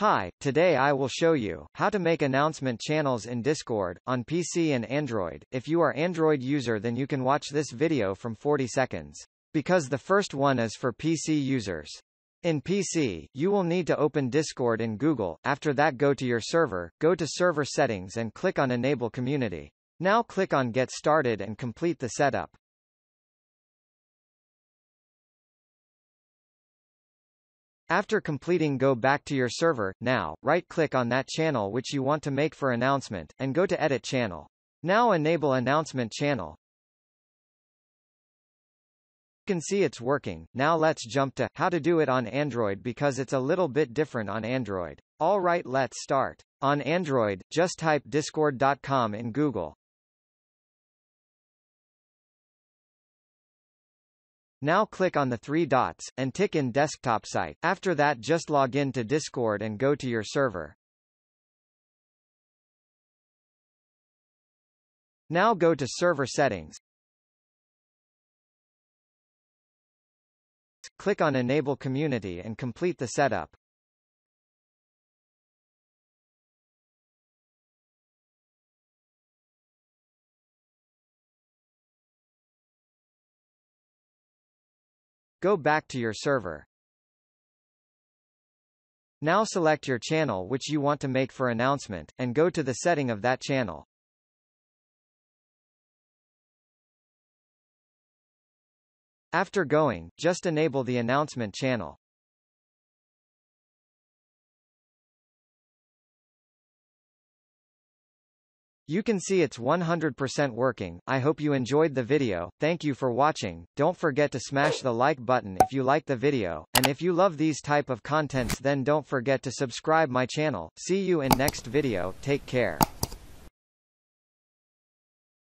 Hi, today I will show you how to make announcement channels in Discord, on PC and Android. If you are Android user then you can watch this video from 40 seconds, because the first one is for PC users. In PC, you will need to open Discord in Google, after that go to your server, go to server settings and click on Enable Community. Now click on Get Started and complete the setup. After completing go back to your server, now, right-click on that channel which you want to make for announcement, and go to Edit Channel. Now enable Announcement Channel. You can see it's working, now let's jump to, how to do it on Android because it's a little bit different on Android. Alright let's start. On Android, just type discord.com in Google. Now click on the three dots, and tick in Desktop Site. After that just log in to Discord and go to your server. Now go to Server Settings. Click on Enable Community and complete the setup. Go back to your server. Now select your channel which you want to make for announcement, and go to the setting of that channel. After going, just enable the announcement channel. You can see it's 100% working. I hope you enjoyed the video. Thank you for watching. Don't forget to smash the like button if you like the video, and if you love these type of contents then don't forget to subscribe my channel. See you in next video. Take care.